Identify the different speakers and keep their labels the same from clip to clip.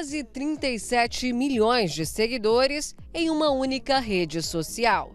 Speaker 1: quase 37 milhões de seguidores em uma única rede social.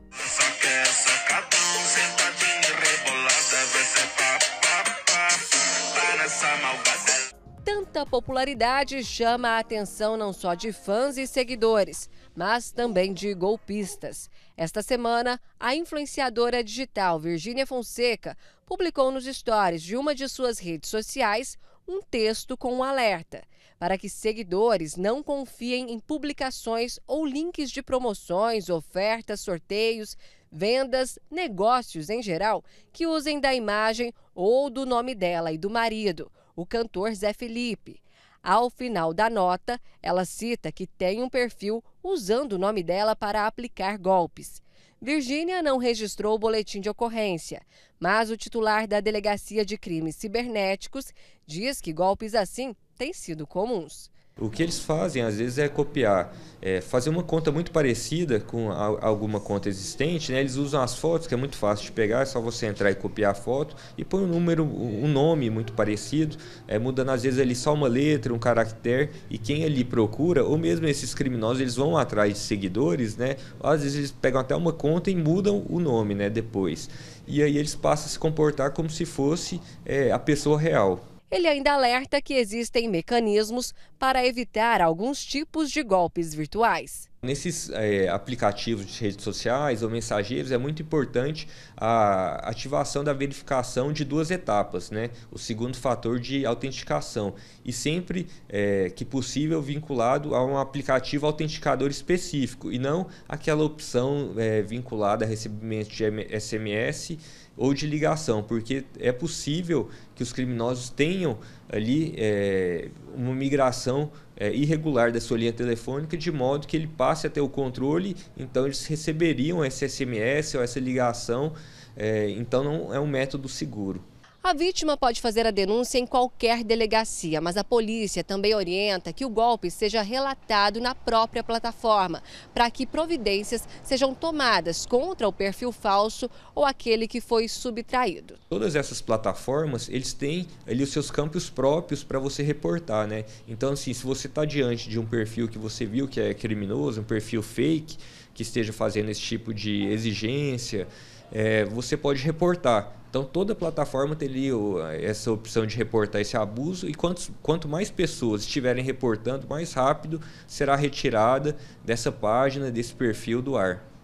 Speaker 1: Tanta popularidade chama a atenção não só de fãs e seguidores, mas também de golpistas. Esta semana, a influenciadora digital Virgínia Fonseca publicou nos stories de uma de suas redes sociais um texto com um alerta para que seguidores não confiem em publicações ou links de promoções, ofertas, sorteios, vendas, negócios em geral que usem da imagem ou do nome dela e do marido, o cantor Zé Felipe. Ao final da nota, ela cita que tem um perfil usando o nome dela para aplicar golpes. Virgínia não registrou o boletim de ocorrência, mas o titular da Delegacia de Crimes Cibernéticos diz que golpes assim têm sido comuns.
Speaker 2: O que eles fazem, às vezes, é copiar, é, fazer uma conta muito parecida com a, alguma conta existente. Né? Eles usam as fotos, que é muito fácil de pegar, é só você entrar e copiar a foto e põe um número, um nome muito parecido, é, mudando às vezes ali só uma letra, um caractere, e quem ali procura, ou mesmo esses criminosos, eles vão atrás de seguidores, né? Às vezes eles pegam até uma conta e mudam o nome né, depois. E aí eles passam a se comportar como se fosse é, a pessoa real.
Speaker 1: Ele ainda alerta que existem mecanismos para evitar alguns tipos de golpes virtuais.
Speaker 2: Nesses é, aplicativos de redes sociais ou mensageiros é muito importante a ativação da verificação de duas etapas, né? o segundo fator de autenticação, e sempre é, que possível vinculado a um aplicativo autenticador específico e não aquela opção é, vinculada a recebimento de SMS ou de ligação, porque é possível que os criminosos tenham ali é, uma migração é, irregular da sua linha telefônica de modo que ele passe a ter o controle, então eles receberiam esse SMS ou essa ligação, é, então não é um método seguro.
Speaker 1: A vítima pode fazer a denúncia em qualquer delegacia, mas a polícia também orienta que o golpe seja relatado na própria plataforma, para que providências sejam tomadas contra o perfil falso ou aquele que foi subtraído.
Speaker 2: Todas essas plataformas, eles têm ali os seus campos próprios para você reportar, né? Então, assim, se você está diante de um perfil que você viu que é criminoso, um perfil fake, que esteja fazendo esse tipo de exigência, é, você pode reportar. Então toda plataforma teria essa opção de reportar esse abuso e quantos, quanto mais pessoas estiverem reportando, mais rápido será retirada dessa página, desse perfil do ar.